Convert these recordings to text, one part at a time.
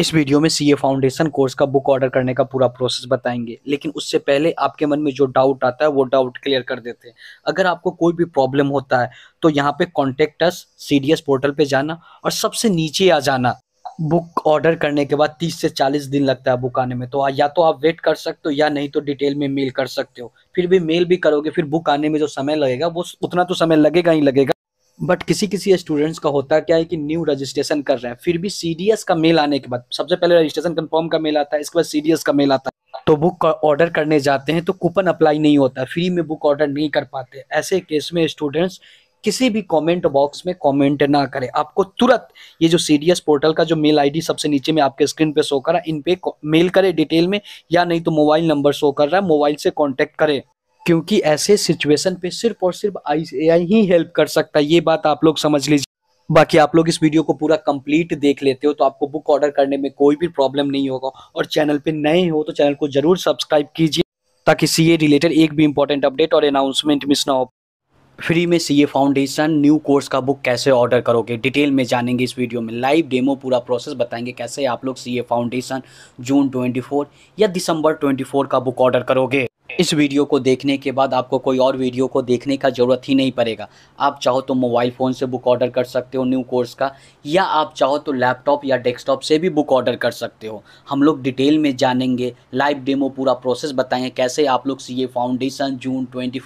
इस वीडियो में CA foundation course का बुक ऑर्डर करने का पूरा प्रोसेस बताएँगे। लेकिन उससे पहले आपके मन में जो डाउट आता है, वो डाउट क्लियर कर देते हैं। अगर आपको कोई भी प्रॉब्लम होता है तो यहाँ पे कॉन्टेक्ट अस सीडीएस पोर्टल पे जाना और सबसे नीचे आ जाना। बुक ऑर्डर करने के बाद 30 से 40 दिन लगता है बुक आने में। तो या तो आप वेट कर सकते हो या नहीं तो डिटेल में मेल कर सकते हो। फिर भी मेल भी करोगे, फिर बुक आने में जो समय लगेगा, वो उतना तो समय लगेगा ही लगेगा। बट किसी किसी स्टूडेंट्स का होता है क्या है कि न्यू रजिस्ट्रेशन कर रहे हैं। फिर भी सीडीएस का मेल आने के बाद, सबसे पहले रजिस्ट्रेशन कंफर्म का मेल आता है, इसके बाद सीडीएस का मेल आता है। तो बुक ऑर्डर करने जाते हैं तो कूपन अप्लाई नहीं होता फ्री में बुक ऑर्डर नहीं कर पाते। ऐसे केस में स्टूडेंट्स किसी भी कमेंट बॉक्स में कमेंट ना करें। आपको तुरंत ये जो सीडीएस पोर्टल का जो मेल आईडी सबसे नीचे में आपके स्क्रीन पे शो करा, इन पे मेल करें डिटेल में, या नहीं तो मोबाइल नंबर शो कर रहा है मोबाइल से कांटेक्ट करें। क्योंकि ऐसे सिचुएशन पे सिर्फ़ और सिर्फ़ आई ही हेल्प कर सकता है। ये बात आप लोग समझ लीजिए। बाकी आप लोग इस वीडियो को पूरा कंप्लीट देख लेते हो तो आपको बुक ऑर्डर करने में कोई भी प्रॉब्लम नहीं होगा। और चैनल पे नए हो तो चैनल को ज़रूर सब्सक्राइब कीजिए, ताकि सीए रिलेटेड एक भी इंपॉर्टेंट अपडेट और अनाउंसमेंट मिस ना हो। फ्री में सीए फाउंडेशन न्यू कोर्स का बुक कैसे ऑर्डर करोगे? डिटेल में जानेंगे इस वीडियो में। लाइव डेमो पूरा प्रोसेस बताएँगे कैसे आप लोग सीए फाउंडेशन जून 24 या दिसंबर 24 का बुक ऑर्डर करोगे। इस वीडियो को देखने के बाद आपको कोई और वीडियो को देखने का ज़रूरत ही नहीं पड़ेगा। आप चाहो तो मोबाइल फ़ोन से बुक ऑर्डर कर सकते हो न्यू कोर्स का, या आप चाहो तो लैपटॉप या डेस्कटॉप से भी बुक ऑर्डर कर सकते हो। हम लोग डिटेल में जानेंगे, लाइव डेमो पूरा प्रोसेस बताएँगे, कैसे आप लोग सीए फाउंडेशन जून ट्वेंटी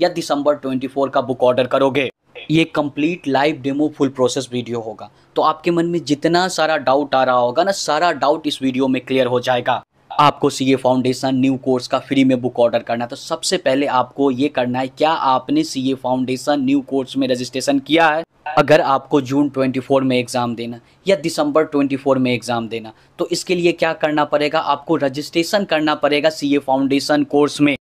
या दिसंबर ट्वेंटी का बुक ऑर्डर करोगे। ये complete live demo full process video होगा। तो आपके मन में जितना सारा डाउट आ रहा होगा ना, सारा डाउट इस वीडियो में क्लियर हो जाएगा। आपको सीए फाउंडेशन न्यू कोर्स का फ्री में बुक ऑर्डर करना है। तो सबसे पहले आपको ये करना है, क्या आपने सीए फाउंडेशन न्यू कोर्स में रजिस्ट्रेशन किया है? अगर आपको जून 24 में एग्ज़ाम देना या दिसंबर 24 में एग्ज़ाम देना तो इसके लिए क्या करना पड़ेगा? आपको रजिस्ट्रेशन करना पड़ेगा सीए फाउंडेशन कोर्स में।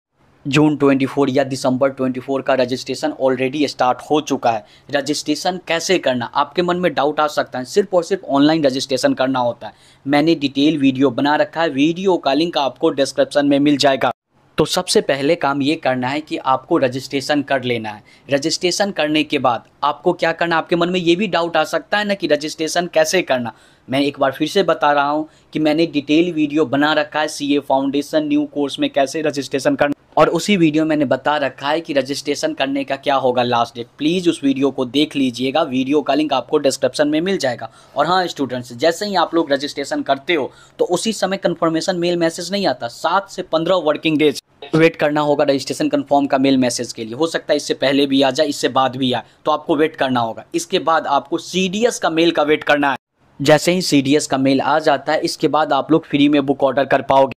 जून 24 या दिसंबर 24 का रजिस्ट्रेशन ऑलरेडी स्टार्ट हो चुका है। रजिस्ट्रेशन कैसे करना? आपके मन में डाउट आ सकता है। सिर्फ़ और सिर्फ़ ऑनलाइन रजिस्ट्रेशन करना होता है। मैंने डिटेल वीडियो बना रखा है। वीडियो का लिंक आपको डिस्क्रिप्शन में मिल जाएगा। तो सबसे पहले काम ये करना है कि आपको रजिस्ट्रेशन कर लेना है। रजिस्ट्रेशन करने के बाद आपको क्या करना आपके मन में ये भी डाउट आ सकता है ना कि रजिस्ट्रेशन कैसे करना। मैं एक बार फिर से बता रहा हूँ कि मैंने डिटेल वीडियो बना रखा है। सीए फाउंडेशन न्यू कोर्स में कैसे रजिस्ट्रेशन करना और उसी वीडियो मैंने बता रखा है कि रजिस्ट्रेशन करने का क्या होगा लास्ट डेट प्लीज़ उस वीडियो को देख लीजिएगा, वीडियो का लिंक आपको डिस्क्रिप्शन में मिल जाएगा। और हाँ स्टूडेंट्स जैसे ही आप लोग रजिस्ट्रेशन करते हो तो उसी समय कन्फर्मेशन मेल मैसेज नहीं आता। सात से पंद्रह वर्किंग डेज़ वेट करना होगा रजिस्ट्रेशन कन्फर्म का मेल मैसेज के लिए। हो सकता है इससे पहले भी आ जाए, इससे बाद भी आए तो आपको वेट करना होगा। इसके बाद आपको सीडीएस का मेल का वेट करना है। जैसे ही सीडीएस का मेल आ जाता है, इसके बाद आप लोग फ्री में बुक ऑर्डर कर पाओगे।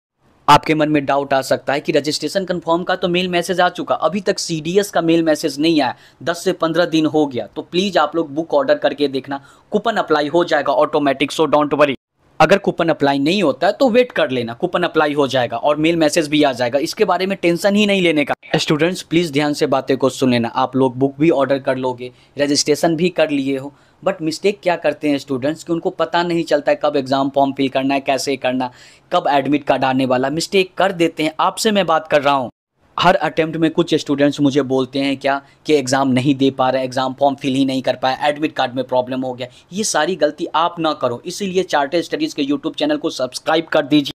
आपके मन में डाउट आ सकता है कि रजिस्ट्रेशन कंफर्म का तो मेल मैसेज आ चुका। अभी तक सीडीएस का मेल मैसेज नहीं आया। 10 से 15 दिन हो गया। तो प्लीज़ आप लोग बुक ऑर्डर करके देखना। कूपन अप्लाई हो जाएगा ऑटोमेटिक सो डोंट वरी अगर कूपन अप्लाई नहीं होता है तो वेट कर लेना। कूपन अप्लाई हो जाएगा और मेल मैसेज भी आ जाएगा। इसके बारे में टेंशन ही नहीं लेने का। स्टूडेंट्स प्लीज़ ध्यान से बातें को सुन लेना। आप लोग बुक भी ऑर्डर कर लोगे। रजिस्ट्रेशन भी कर लिए हो। बट मिस्टेक क्या करते हैं स्टूडेंट्स कि उनको पता नहीं चलता है कब एग्ज़ाम फॉर्म फिल करना है, कैसे करना कब एडमिट कार्ड आने वाला मिस्टेक कर देते हैं। आपसे मैं बात कर रहा हूँ। हर अटेम्प्ट में कुछ स्टूडेंट्स मुझे बोलते हैं क्या कि एग्ज़ाम नहीं दे पा रहे एग्ज़ाम फॉर्म फिल ही नहीं कर पाया एडमिट कार्ड में प्रॉब्लम हो गया। ये सारी गलती आप ना करो। इसीलिए चार्टेड स्टडीज़ के यूट्यूब चैनल को सब्सक्राइब कर दीजिए।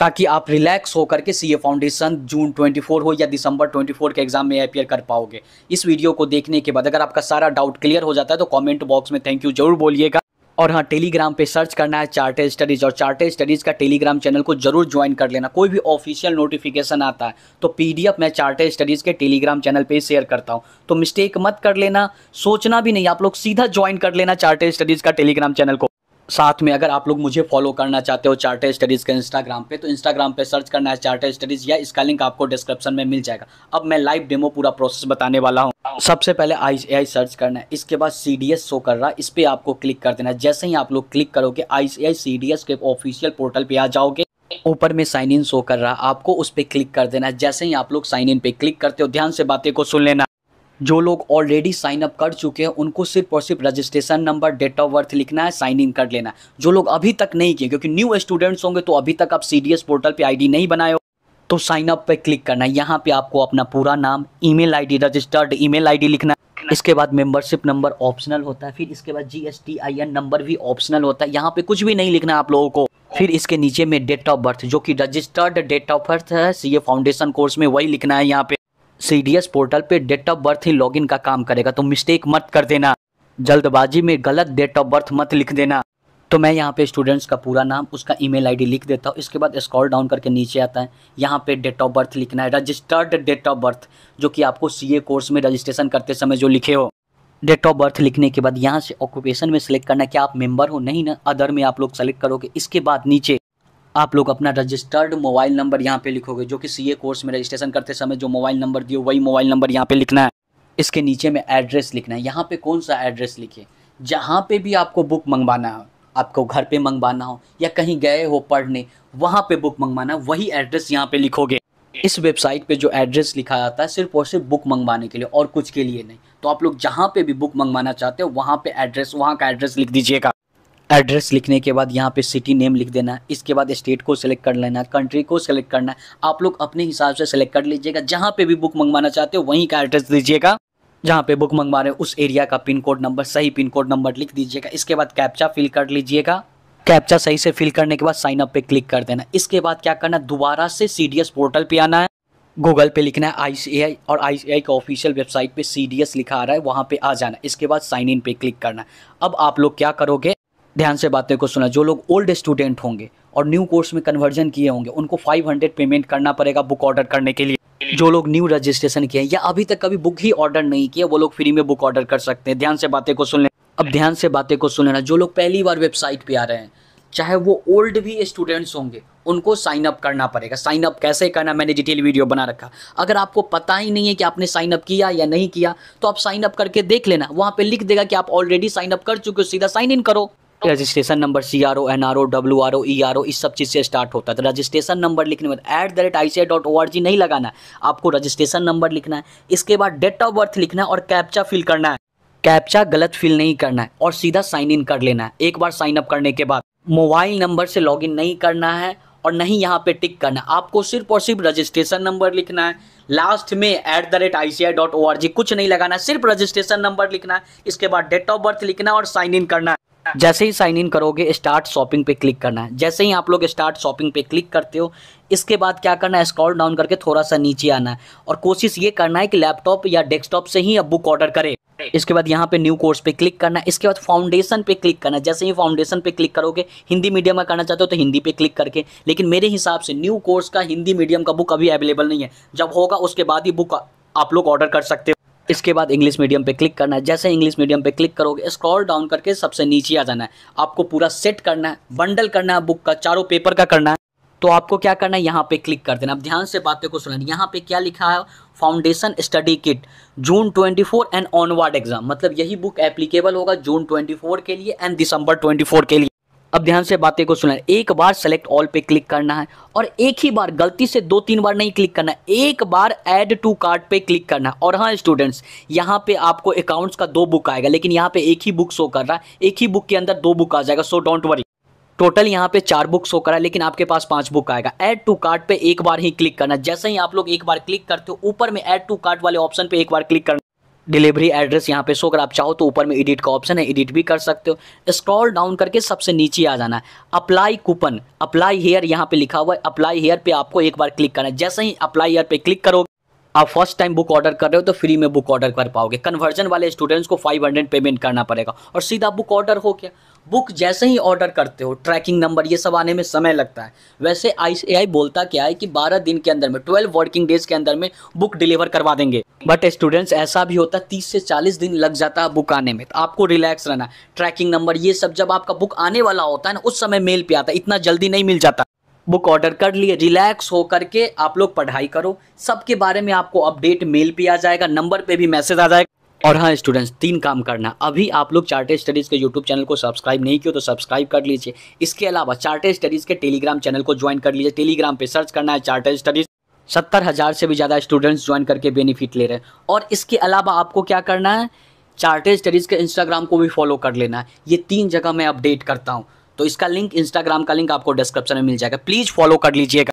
ताकि आप रिलैक्स होकर के सी फाउंडेशन जून 24 हो या दिसंबर 24 के एग्ज़ाम में अपियर कर पाओगे। इस वीडियो को देखने के बाद अगर आपका सारा डाउट क्लियर हो जाता है तो कमेंट बॉक्स में थैंक यू ज़रूर बोलिएगा। और हाँ टेलीग्राम पे सर्च करना है चार्टेड स्टडीज़ और चार्टेड स्टडीज़ का टेलीग्राम चैनल को ज़रूर ज्वाइन कर लेना। कोई भी ऑफिशियल नोटिफिकेशन आता है तो पीडीएफ मैं चार्टेड स्टडीज़ के टेलीग्राम चैनल पे शेयर करता हूँ। तो मिस्टेक मत कर लेना, सोचना भी नहीं, आप लोग सीधा ज्वाइन कर लेना चार्टेड स्टडीज़ का टेलीग्राम चैनल को। साथ में अगर आप लोग मुझे फॉलो करना चाहते हो चार्टर स्टडीज़ के इंस्टाग्राम पे तो इंस्टाग्राम पे सर्च करना है चार्टर स्टडीज़ या इसका लिंक आपको डिस्क्रिप्शन में मिल जाएगा। अब मैं लाइव डेमो पूरा प्रोसेस बताने वाला हूँ। सबसे पहले आई आई सर्च करना है। इसके बाद सी डी एस शो कर रहा है। इस पर आपको क्लिक कर देना है। जैसे ही आप लोग क्लिक करोगे I C I C D S के ऑफिशियल पोर्टल पर आ जाओगे। ऊपर में साइन इन शो कर रहा है। आपको उस पर क्लिक कर देना है। जैसे ही आप लोग साइन इन पे क्लिक करते हो, ध्यान से बातें को सुन लेना। जो लोग ऑलरेडी साइन अप कर चुके हैं, उनको सिर्फ़ और सिर्फ़ registration number date of birth लिखना है साइन इन कर लेना है। जो लोग अभी तक नहीं किए, क्योंकि न्यू स्टूडेंट्स होंगे तो अभी तक आप सीडीएस पोर्टल पे आईडी नहीं बनाए तो साइन अप पे क्लिक करना है। यहाँ पे आपको अपना पूरा नाम email ID registered email ID लिखना है। इसके बाद मेंबरशिप नंबर ऑप्शनल होता है, फिर इसके बाद G S T I N number भी ऑप्शनल होता है। यहाँ पे कुछ भी नहीं लिखना है आप लोगों को। फिर इसके नीचे में डेट ऑफ़ बर्थ जो कि रजिस्टर्ड डेट ऑफ़ बर्थ है सीए फाउंडेशन कोर्स में वही लिखना है यहाँ पे। CDS पोर्टल पे डेट ऑफ़ बर्थ ही लॉगिन का काम करेगा तो मिस्टेक मत कर देना। जल्दबाजी में गलत डेट ऑफ़ बर्थ मत लिख देना। तो मैं यहाँ पे स्टूडेंट्स का पूरा नाम, उसका ईमेल आईडी लिख देता हूँ। इसके बाद स्क्रॉल डाउन करके नीचे आता है। यहाँ पे डेट ऑफ़ बर्थ लिखना है। रजिस्टर्ड डेट ऑफ़ बर्थ जो कि आपको CA कोर्स में रजिस्ट्रेशन करते समय जो लिखे हो। डेट ऑफ़ बर्थ लिखने के बाद यहाँ से ऑक्यूपेशन में सेलेक्ट करना है कि आप मेंबर हो, नहीं ना अदर में आप लोग सेलेक्ट करोगे। इसके बाद नीचे आप लोग अपना रजिस्टर्ड मोबाइल नंबर यहाँ पे लिखोगे, जो कि सीए कोर्स में रजिस्ट्रेशन करते समय जो मोबाइल नंबर दिए, वही मोबाइल नंबर यहाँ पे लिखना है। इसके नीचे में एड्रेस लिखना है। यहाँ पे कौन सा एड्रेस लिखे? जहाँ पे भी आपको बुक मंगवाना हो, आपको घर पे मंगवाना हो, या कहीं गए हो पढ़ने, वहाँ पे बुक मंगवाना, वही एड्रेस यहाँ पे लिखोगे। इस वेबसाइट पे जो एड्रेस लिखा जाता है, सिर्फ़ और सिर्फ़ बुक मंगवाने के लिए, और कुछ के लिए नहीं। तो आप लोग जहाँ पे भी बुक मंगवाना चाहते हो, वहाँ पे एड्रेस वहाँ का एड्रेस लिख दीजिएगा। एड्रेस लिखने के बाद यहाँ पे सिटी नेम लिख देना है। इसके बाद स्टेट को सिलेक्ट कर लेना है कंट्री को सिलेक्ट करना है। आप लोग अपने हिसाब से सिलेक्ट कर लीजिएगा। जहाँ पे भी बुक मंगवाना चाहते हो, वहीं का एड्रेस दीजिएगा। जहाँ पे बुक मंगवा रहे हो, उस एरिया का पिन कोड नंबर सही पिन कोड नंबर लिख दीजिएगा। इसके बाद कैप्चा फिल कर लीजिएगा। कैप्चा सही से फिल करने के बाद साइन अप पे क्लिक कर देना इसके बाद क्या करना दोबारा से सीडीएस पोर्टल पे आना है। गूगल पे लिखना है आईसीएआई और आई का ऑफिशियल वेबसाइट पे सीडीएस लिखा आ रहा है। वहाँ पे आ जाना इसके बाद साइन इन पे क्लिक करना अब आप लोग क्या करोगे? ध्यान से बातें को सुना। जो लोग ओल्ड स्टूडेंट होंगे और न्यू कोर्स में कन्वर्जन किए होंगे, उनको 500 पेमेंट करना पड़ेगा बुक ऑर्डर करने के लिए। जो लोग न्यू रजिस्ट्रेशन किए या अभी तक कभी बुक ही ऑर्डर नहीं किया वो लोग फ्री में बुक ऑर्डर कर सकते हैं। ध्यान से बातें को सुन लें अब ध्यान से बातें को सुन लेना। जो लोग पहली बार वेबसाइट पे आ रहे हैं, चाहे वो ओल्ड भी स्टूडेंट्स होंगे, उनको साइन अप करना पड़ेगा। साइन अप कैसे करना, मैंने डिटेल वीडियो बना रखा। अगर आपको पता ही नहीं है कि आपने साइन अप किया या नहीं किया तो आप साइन अप करके देख लेना। वहाँ पे लिख देगा कि आप ऑलरेडी साइन अप कर चुके हो, सीधा साइन इन करो। Registration number C R O N R O W R O E R O इस सब चीज़ से स्टार्ट होता है। तो रजिस्ट्रेशन नंबर लिखने में at the rate I C I dot O R G नहीं लगाना है। आपको रजिस्ट्रेशन नंबर लिखना है। इसके बाद डेट ऑफ़ बर्थ लिखना है और कैप्चा फिल करना है। कैप्चा गलत फिल नहीं करना है और सीधा साइन इन कर लेना है। एक बार साइन अप करने के बाद। मोबाइल नंबर से लॉगिन नहीं करना है और नहीं यहाँ पे टिक करना आपको सिर्फ़ और सिर्फ़ रजिस्ट्रेशन नंबर लिखना है। लास्ट में at the rate I C I dot O R G कुछ नहीं लगाना है। सिर्फ़ रजिस्ट्रेशन नंबर लिखना है। इसके बाद डेट ऑफ़ बर्थ लिखना है और साइन इन करना है। जैसे ही साइन इन करोगे स्टार्ट शॉपिंग पे क्लिक करना है। जैसे ही आप लोग स्टार्ट शॉपिंग पे क्लिक करते हो, इसके बाद क्या करना है? स्क्रॉल डाउन करके थोड़ा सा नीचे आना है। और कोशिश ये करना है कि लैपटॉप या डेस्कटॉप से ही अब बुक ऑर्डर करें। इसके बाद यहाँ पे न्यू कोर्स पे क्लिक करना है। इसके बाद फाउंडेशन पे क्लिक करना है। जैसे ही फाउंडेशन पे क्लिक करोगे, हिंदी मीडियम में करना चाहते हो तो हिंदी पे क्लिक करके। लेकिन मेरे हिसाब से न्यू कोर्स का हिंदी मीडियम का बुक अभी अवेलेबल नहीं है। जब होगा, उसके बाद ही बुक आप लोग ऑर्डर कर सकते हो। इसके बाद इंग्लिश मीडियम पे क्लिक करना है। जैसे इंग्लिश मीडियम पे क्लिक करोगे स्क्रॉल डाउन करके सबसे नीचे आ जाना है। आपको पूरा सेट करना है बंडल करना है बुक का, चारों पेपर का करना है। तो आपको क्या करना है? यहाँ पे क्लिक कर देना। अब ध्यान से बातें को सुना यहाँ पे क्या लिखा है? Foundation study kit June 24 and onward exam मतलब यही बुक एप्लीकेबल होगा जून 24 के लिए एंड दिसंबर 24 के लिए। अब ध्यान से बातें को सुना। एक बार सेलेक्ट ऑल पे क्लिक करना है और एक ही बार, गलती से दो तीन बार नहीं क्लिक करना एक बार ऐड टू कार्ट पे क्लिक करना और हाँ स्टूडेंट्स यहाँ पे आपको अकाउंट्स का दो बुक आएगा, लेकिन यहाँ पे एक ही बुक शो कर रहा है। एक ही बुक के अंदर दो बुक आ जाएगा सो डोंट वरी टोटल यहाँ पे चार बुक शो करा है, लेकिन आपके पास पाँच बुक आएगा। ऐड टू कार्ट पे एक बार ही क्लिक करना जैसे ही आप लोग एक बार क्लिक करते हो, ऊपर में ऐड टू कार्ट वाले ऑप्शन पे एक बार क्लिक करना डिलीवरी एड्रेस यहाँ पे शो अगर आप चाहो तो ऊपर में एडिट का ऑप्शन है एडिट भी कर सकते हो। स्क्रॉल डाउन करके सबसे नीचे आ जाना है। अप्लाई कूपन अप्लाई हेयर यहाँ पे लिखा हुआ है। अप्लाई हेयर पे आपको एक बार क्लिक करना है। जैसे ही अप्लाई हेयर पे क्लिक करोगे आप फ़र्स्ट टाइम बुक ऑर्डर कर रहे हो तो फ्री में बुक ऑर्डर कर पाओगे। कन्वर्जन वाले स्टूडेंट्स को 500 पेमेंट करना पड़ेगा। और सीधा बुक ऑर्डर हो गया बुक जैसे ही ऑर्डर करते हो ट्रैकिंग नंबर ये सब आने में समय लगता है। वैसे आई बोलता क्या है कि 12 दिन के अंदर में 12 वर्किंग डेज़ के अंदर में बुक डिलीवर करवा देंगे। बट स्टूडेंट्स ऐसा भी होता है, तीस से चालीस दिन लग जाता है बुक आने में। तो आपको रिलैक्स रहना ट्रैकिंग नंबर ये सब जब आपका बुक आने वाला होता है ना, उस समय मेल पे आता है। इतना जल्दी नहीं मिल जाता। बुक ऑर्डर कर लिए, रिलैक्स होकर के आप लोग पढ़ाई करो। सबके बारे में आपको अपडेट मेल पे आ जाएगा, नंबर पे भी मैसेज आ जाएगा। और हाँ स्टूडेंट्स, तीन काम करना। अभी आप लोग चार्टेड स्टडीज़ के यूट्यूब चैनल को सब्सक्राइब नहीं किया तो सब्सक्राइब कर लीजिए। इसके अलावा चार्टेड स्टडीज़ के टेलीग्राम चैनल को ज्वाइन कर लीजिए। टेलीग्राम पे सर्च करना है चार्टेड स्टडीज़। सत्तर हज़ार से भी ज़्यादा स्टूडेंट्स ज्वाइन करके बेनिफिट ले रहे हैं। और इसके अलावा आपको क्या करना है? चार्टेड स्टडीज़ के इंस्टाग्राम को भी फॉलो कर लेना है। ये तीन जगह मैं अपडेट करता हूँ। तो इसका लिंक इंस्टाग्राम का लिंक आपको डिस्क्रिप्शन में मिल जाएगा। प्लीज़ फॉलो कर लीजिएगा।